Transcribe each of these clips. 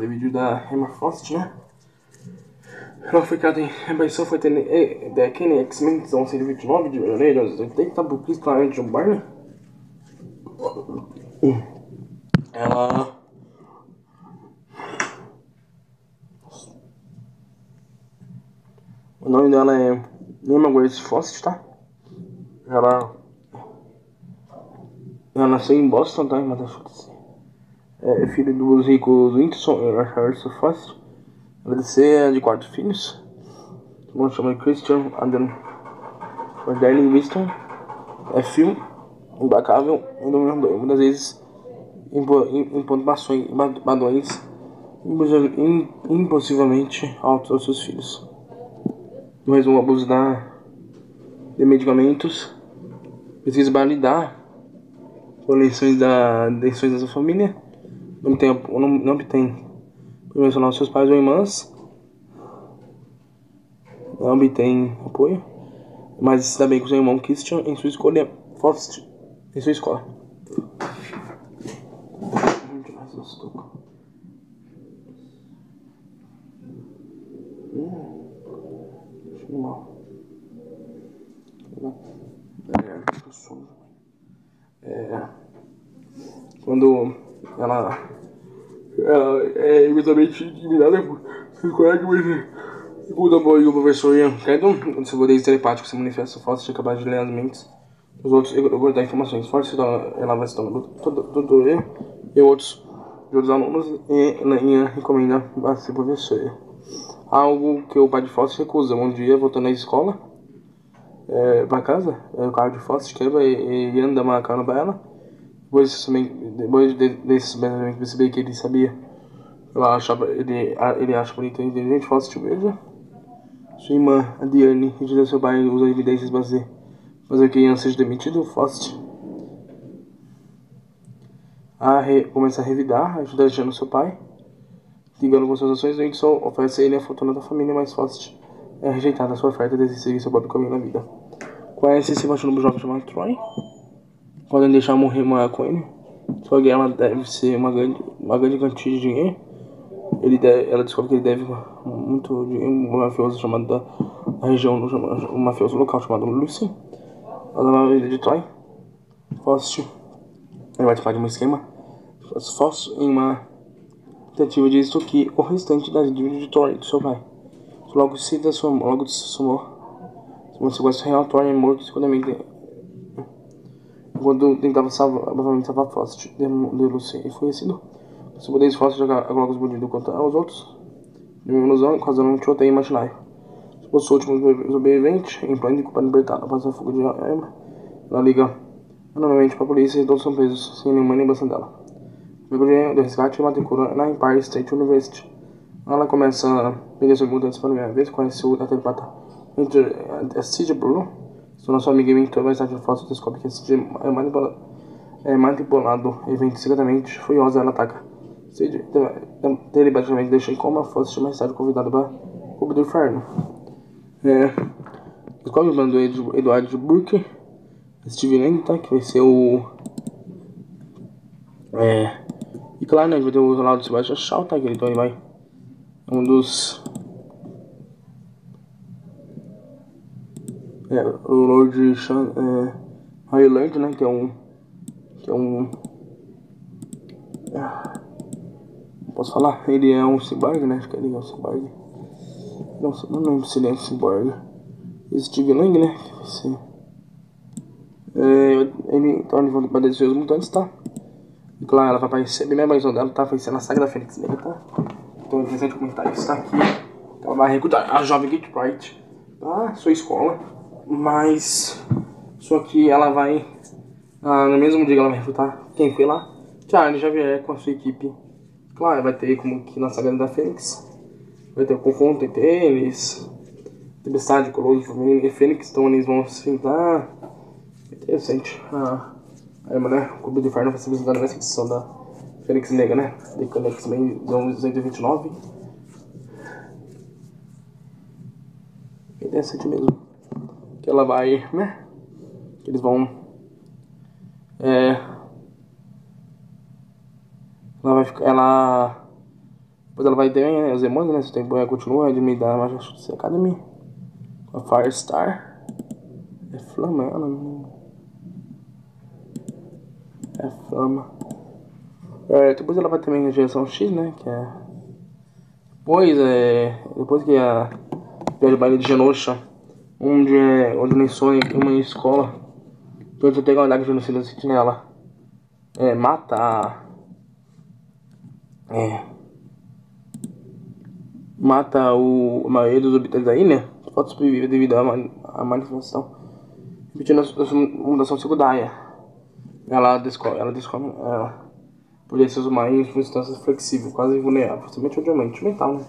fazer vídeo da Emma Frost, né? Ela foi criada em rebelião foi ter da Kenny X-Men 129 de janeiro de 80 por Chris Clarence John Barney. Ela O nome dela é Emma Grace Frost, tá? Ela ela nasceu em Boston, tá? Em Massachusetts. É filho dos ricos Winston e Harrison Frost. Ela é de quatro filhos. O nome chama Christian Adam Darling Winston. É filme implacável e dominador. Muitas vezes impontuações badões impossivelmente altos aos seus filhos. Mais um abuso da, de medicamentos. Precisa validar com da eleições da sua família. Não tem, não, não obtém mencionar seus pais ou irmãs. Não obtém apoio. Mas dá bem com seu irmão Christian em sua escolha em sua escola. É, quando ela é imediatamente intimidada por seus colegas, mas segundo a boa e o professor Ian Caddon, quando seu poder telepático se manifesta forte, é capaz de ler as mentes dos outros e guardar informações fortes, ela vai tornando doutor e outros de outros alunos e Ian recomenda a ser professor. Algo que o pai de Foster recusa. Um dia, voltando à escola, é, pra casa, é, o carro de Foster quebra e, e anda marcando pra ela. Depois, depois de, desse perceber que ele sabia, ela achava, ele, ele acha bonito e inteligente, Foster beija. Sua irmã, a Diane, ao seu pai usa evidências para fazer que Ian seja demitido. Foster a re, começa a revidar, ajudando seu pai. Ligando com suas ações, Nixon oferece a ele a fortuna da família, mas Faust é rejeitada sua oferta de seguir seu próprio caminho na vida. Conhece se apaixona por um jovem chamado Troy. Podem deixar morrer com ele. Que ela deve ser uma grande, uma grande quantia de dinheiro. Ele deve, ela descobre que ele deve muito dinheiro um mafioso chamado da, da região, um mafioso local chamado Lucy. Ela vai vida de Troy. Faust ele vai participar de um esquema. Faust em uma tentativa de extorquir o restante das dívidas de Thor do seu pai. Logo se transformou, logo se transformou, seu sequestro real, Thor é morto seguramente quando tentava salvar, provavelmente salvar Faust de, de Lucy e foi assim. Poder esforço jogar coloca os bandidos contra os outros, de ilusão, causando um tiroteio imaginário. Expulsou o último sobrevivente em pânico para libertar após a fuga de Emma. Ela liga anonimamente para a polícia e todos são presos sem nenhuma lembrança dela. Mergulhei do resgate e matricula na Empire State University. Ela começa a vender seus mudantes pela primeira vez, conhece o telepata entre a Cid Bruno, sua nossa amiga e mentor, mais tarde foto descobre que a Cid é manipulado, é manipulado e vem secretamente furiosa, ela ataca. Cid telepaticamente deixa em coma, fosse mais tarde convidado para o do inferno. É, descobre o plano do Eduardo Burke, Steve Lenta, que vai ser o. É, e claro, né, vai ter o Ronaldo Sebastião Shaw, tá? Então ele vai. É um dos. É, o Lord Shan, é, Highland, né? Que é um. Que é um. Ah, posso falar? Ele é um cyborg, né? Acho que ele é um cyborg. Não, não lembro se ele é um cyborg. Steve Lang, né? Que ser. É, ele, então ele vai obedecer os mutantes, tá? E claro, ela vai aparecer, bem a aparição dela tá aparecendo na saga da Fênix Negra, tá? Então é interessante comentar isso, tá aqui. Ela vai recrutar a jovem Kate Pride pra sua escola, mas só que ela vai, ah, no mesmo dia ela vai recrutar, quem foi lá? Charlie Xavier com a sua equipe. Claro, vai ter como que na saga da Fênix, vai ter o confronto entre eles, Tempestade, Colosso e Fênix, então eles vão se enfrentar. Interessante. Ah, Aí, né? O Clube do Inferno vai ser visitado nessa edição da Fênix Negra, né? The Conex Men 229. É interessante mesmo. Que ela vai, né? Que eles vão. É. Ela vai ficar. Ela. Depois ela vai ter né, os emotes, né? Se o tempo é, continua, de me dar mais Justice Academy. A Firestar. É Flama ela. É Flama. É, depois ela vai também na geração X, né? Que é. Depois, é. Depois que a. Velho baile de Genosha. Onde é. Onde nem Sonic, uma escola. Eu tenho uma daga de genocídio sentinela. É, mata a. É mata o, a maioria dos habitantes da ilha, pode sobreviver devido à, manifestação. Repetindo a mutação secundária. Ela descobre, ela descobre, ela poderia ser uma substância flexível, quase invulnerável, principalmente o diamante mental, né?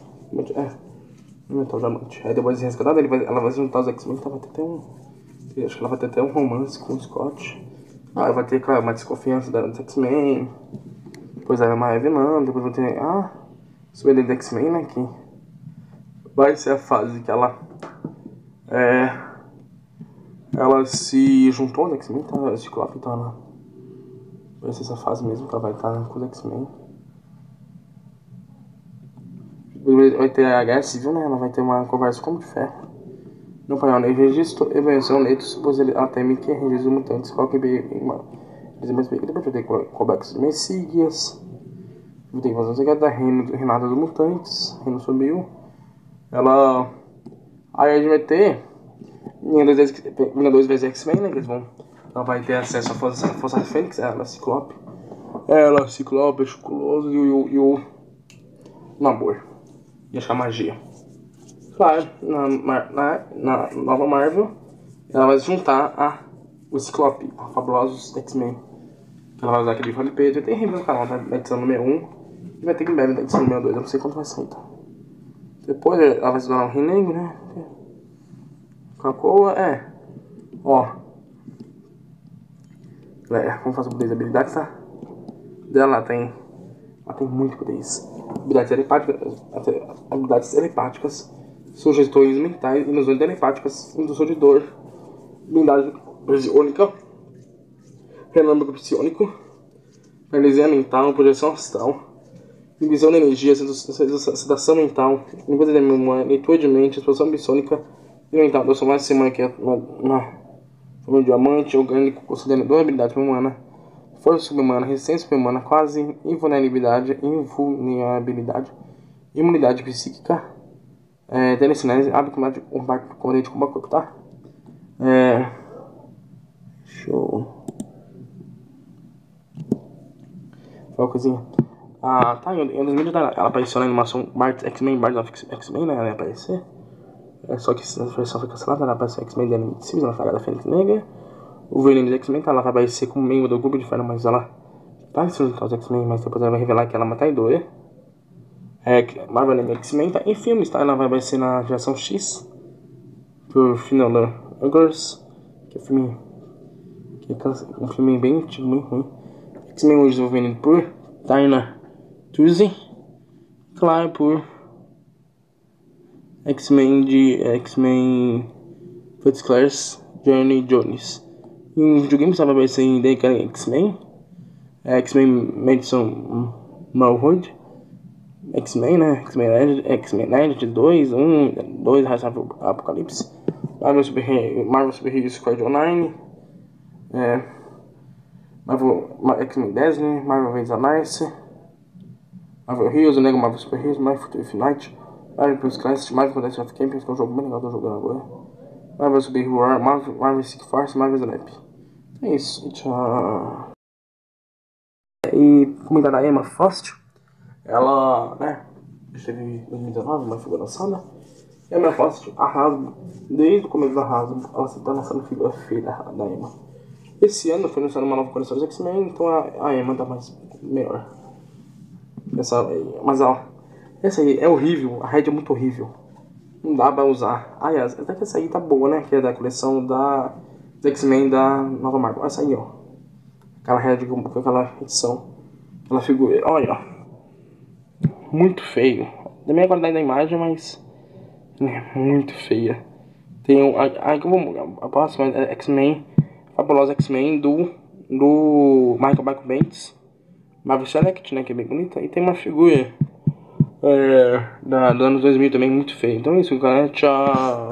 É, mental diamante. Aí depois de resgatada, ele vai, ela vai juntar os X-Men, então vai ter até um. Acho que ela vai ter até um romance com o Scott. Ah, vai ter, claro, uma desconfiança dos X-Men. Depois ela é uma vilã, depois vai ter. Ah, ele do X-Men, né? Que vai ser a fase que ela é, ela se juntou ao X-Men, tá? Ciclope tá lá. Vai ser essa fase mesmo que ela vai estar com os X-Men. Vai ter a guerra civil, né? Ela vai ter uma conversa como de ferro. No painel ele registrou evolução ele, ela teme que registre os mutantes qualquer uma. Depois vai ter callbacks de Messias. Vai ter invasão secreta, reino, Renata dos Mutantes, Reino Subiu. Ela. Aí a gente vai ter. Vingadores vezes X-Men, né? Eles vão. Ela vai ter acesso à Força, Força Fênix, ela, Ciclope. Ela, Ciclope, Chuculoso e o. E o Namor. E a magia. Claro, na, na, na nova Marvel, ela vai juntar a o Ciclope, a Fabulosos X-Men. Ela vai usar aquele fone peito. Tem review no canal da tá? edição número 1. E vai ter que breve da edição número 2. Eu não sei quanto vai sair, tá? Depois ela vai se tornar um renengo, né? Krakoa, é. Ó. É, vamos fazer o poder de habilidades, tá? Dela tem. Ela tem muito poder. Habilidades telepáticas. Habilidades telepáticas. Sugestões mentais, ilusões telepáticas, indução de dor. Blindagem psiônica. Relâmpago psiônico. Paralisia mental, projeção astral divisão da energia, sedação mental, limpeza da memória, leitura de mente, explosão bissônica, mental, doação mais semana que é na forma de diamante, orgânico, considerando duas habilidades humana, força subhumana, resistência subhumana, quase invulnerabilidade, invulnerabilidade, imunidade psíquica, é, telecinese, abre combate, combate, combate com corpo, tá? É, show. Qual coisinha? Ah, tá, em dos vídeos dela, ela apareceu na animação X-Men Bard of X-Men, né? Ela ia aparecer. É, só que essa versão foi cancelada, ela apareceu X-Men da Invincibles, na saga da Fênix Negra. O Veneno dos X-Men, tá, ela vai aparecer como membro do grupo de Inferno, mas ela vai se juntar aos X-Men, mas depois ela vai revelar que ela é uma traidora. É, Marvel Anime X-Men tá em filmes, tá? Ela vai aparecer na geração X. Por Final Ogres, que é um filme. Que é um filme bem antigo, bem ruim. X-Men desenvolvido por Taina Tuesday, claro, por X-Men de X-Men First Class Journey Jones. Em videogame só vai aparecer em X-Men, X-Men Madison Malwood, X-Men, né? X-Men Legend, X-Men Legend 2, 1, 2, Raça Apocalipse, Marvel Super Heroes Squad Online, é, Marvel X-Men Destiny, Marvel Avengers Alliance, Marvel Heroes, o Lego Marvel Super Heroes, Marvel Future Night, Marvel Plus Classic, Marvel Contest of Champions, que é um jogo bem legal, tô jogando agora. Marvel Super Hero Marvel, Marvel Sick Force, Marvel Snap. É isso, tchau. E comentar da Emma Frost, ela, né, esteve em 2019, mas foi lançada. E a Emma Frost desde o começo da Arrasa, ela se tá lançando figura feia da Emma. Esse ano foi lançada uma nova coleção dos X-Men, então a, a Emma tá mais melhor. Essa, mas ó, essa aí é horrível, a Red é muito horrível. Não dá pra usar. Ah, até que essa aí tá boa, né? Que é da coleção da X-Men da Nova Marvel. Essa aí, ó. Aquela Red com aquela edição. Aquela figura. Olha, ó. Muito feio. Da minha qualidade da imagem, mas. É muito feia. Tem um. A, a, a próxima é X-Men. Fabulosa X-Men do. Do Michael Michael Bates. Marvel Select, né, que é bem bonita, e tem uma figura é, da, do ano 2000 também, muito feio. Então é isso, galera. Tchau.